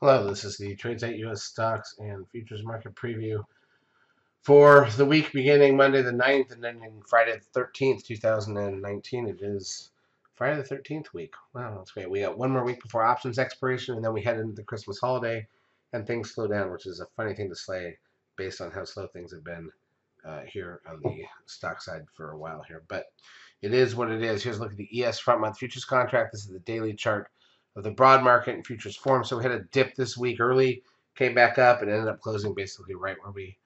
Hello, this is the Tradesight U.S. Stocks and Futures Market Preview for the week beginning Monday the 9th and ending Friday the 13th, 2019. It is Friday the 13th week. Wow, that's great. We got one more week before options expiration, and then we head into the Christmas holiday, and things slow down, which is a funny thing to say based on how slow things have been uh, here on the stock side for a while here. But it is what it is. Here's a look at the ES front month futures contract. This is the daily chart of the broad market and futures form. So we had a dip this week early, came back up, and ended up closing basically right where we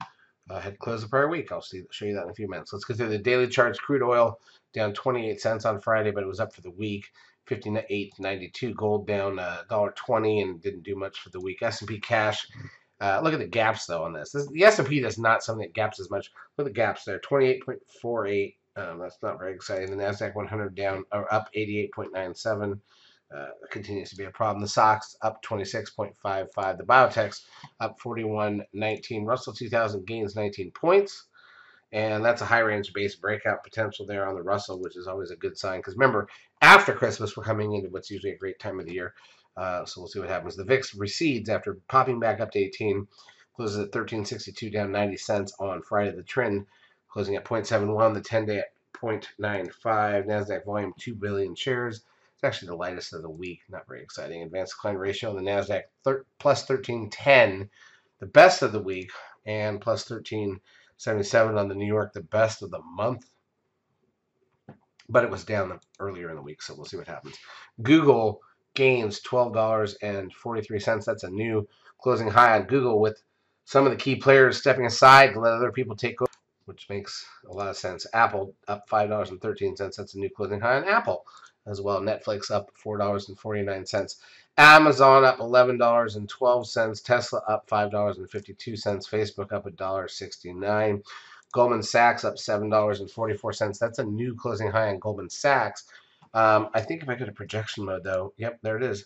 uh, had closed the prior week. I'll see, show you that in a few minutes. Let's go through the daily charts. Crude oil down 28 cents on Friday, but it was up for the week. 58.92. Gold down uh, $1.20 and didn't do much for the week. S&P cash. Uh, look at the gaps though on this. this the S&P does not something that gaps as much. Look at the gaps there. 28.48. Um, that's not very exciting. The Nasdaq 100 down or up 88.97 uh, continues to be a problem. The SOX up 26.55. The biotechs up 41.19. Russell 2000 gains 19 points. And that's a high range base breakout potential there on the Russell, which is always a good sign. Because remember, after Christmas, we're coming into what's usually a great time of the year. Uh, so we'll see what happens. The VIX recedes after popping back up to 18, closes at 1362, down 90 cents on Friday. The trend closing at 0.71, the 10 day at 0.95. NASDAQ volume 2 billion shares. It's actually the lightest of the week. Not very exciting. Advanced decline ratio on the NASDAQ thir plus 1310, the best of the week, and plus 1377 on the New York, the best of the month. But it was down earlier in the week, so we'll see what happens. Google gains $12.43. That's a new closing high on Google with some of the key players stepping aside to let other people take over, which makes a lot of sense. Apple up $5.13. That's a new closing high on Apple as well. Netflix up $4.49. Amazon up $11.12. Tesla up $5.52. Facebook up $1.69. Goldman Sachs up $7.44. That's a new closing high on Goldman Sachs. Um, I think if I go to projection mode, though, yep, there it is.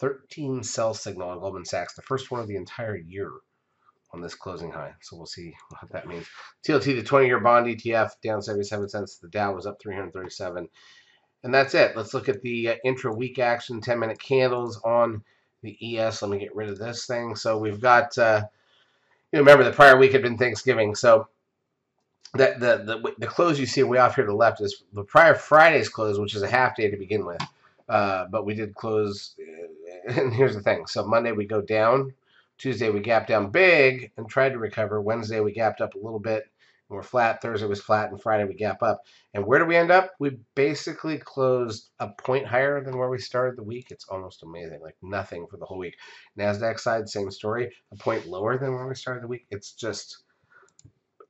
13 sell signal on Goldman Sachs, the first one of the entire year on this closing high. So we'll see what that means. TLT, the 20-year bond ETF, down 77 cents. The Dow was up 337. And that's it. Let's look at the uh, intra-week action, 10-minute candles on the ES. Let me get rid of this thing. So we've got, uh, you remember the prior week had been Thanksgiving. So that the, the, the close you see way off here to the left is the prior Friday's close, which is a half day to begin with. Uh, but we did close, uh, and here's the thing. So Monday we go down. Tuesday we gapped down big and tried to recover. Wednesday we gapped up a little bit we're flat. Thursday was flat, and Friday we gap up. And where do we end up? We basically closed a point higher than where we started the week. It's almost amazing, like nothing for the whole week. Nasdaq side, same story. A point lower than where we started the week. It's just,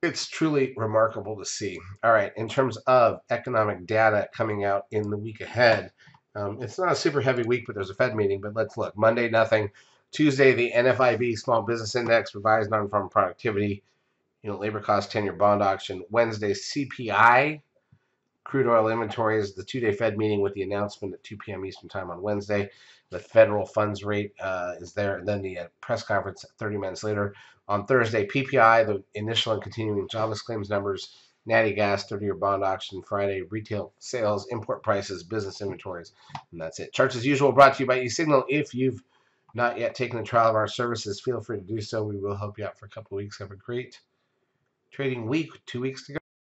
it's truly remarkable to see. All right, in terms of economic data coming out in the week ahead, um, it's not a super heavy week, but there's a Fed meeting. But let's look. Monday, nothing. Tuesday, the NFIB Small Business Index, revised non-farm productivity you know, labor cost 10-year bond auction. Wednesday, CPI, crude oil inventories, the two-day Fed meeting with the announcement at 2 p.m. Eastern Time on Wednesday. The federal funds rate uh, is there. And then the uh, press conference 30 minutes later. On Thursday, PPI, the initial and continuing jobless claims numbers, natty gas, 30-year bond auction, Friday, retail sales, import prices, business inventories, and that's it. Charts as usual brought to you by eSignal. If you've not yet taken the trial of our services, feel free to do so. We will help you out for a couple weeks. Have a great trading week, two weeks to go.